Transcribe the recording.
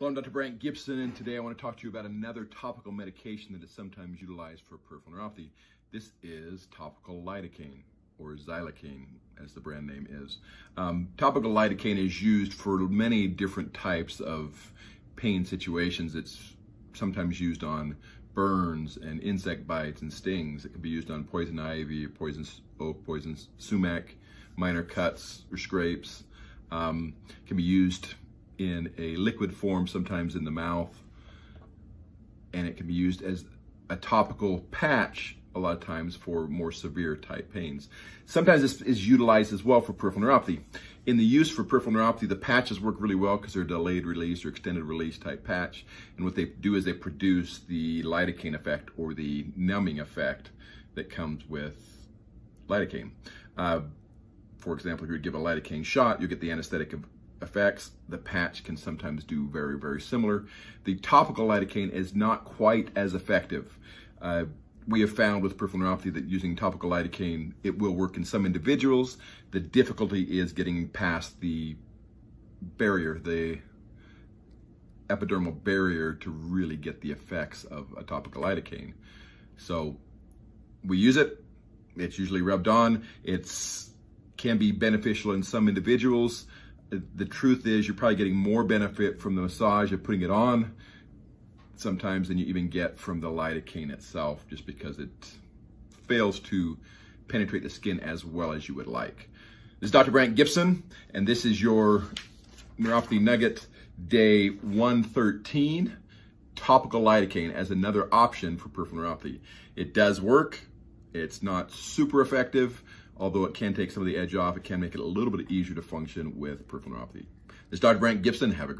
Hello, I'm Dr. Brandt Gibson, and today I want to talk to you about another topical medication that is sometimes utilized for peripheral neuropathy. This is topical lidocaine, or xylocaine, as the brand name is. Um, topical lidocaine is used for many different types of pain situations. It's sometimes used on burns and insect bites and stings. It can be used on poison ivy, poison oak, poison sumac, minor cuts or scrapes. Um, can be used in a liquid form, sometimes in the mouth, and it can be used as a topical patch a lot of times for more severe type pains. Sometimes this is utilized as well for peripheral neuropathy. In the use for peripheral neuropathy, the patches work really well because they're delayed release or extended release type patch. And what they do is they produce the lidocaine effect or the numbing effect that comes with lidocaine. Uh, for example, if you give a lidocaine shot, you get the anesthetic effects. The patch can sometimes do very, very similar. The topical lidocaine is not quite as effective. Uh, we have found with peripheral neuropathy that using topical lidocaine, it will work in some individuals. The difficulty is getting past the barrier, the epidermal barrier to really get the effects of a topical lidocaine. So we use it. It's usually rubbed on. It's can be beneficial in some individuals the truth is you're probably getting more benefit from the massage of putting it on sometimes than you even get from the lidocaine itself just because it fails to penetrate the skin as well as you would like. This is Dr. Brandt Gibson, and this is your Neuropathy Nugget Day 113, topical lidocaine as another option for peripheral neuropathy. It does work. It's not super effective, although it can take some of the edge off. It can make it a little bit easier to function with peripheral neuropathy. This is Dr. Brandt Gibson. Have a great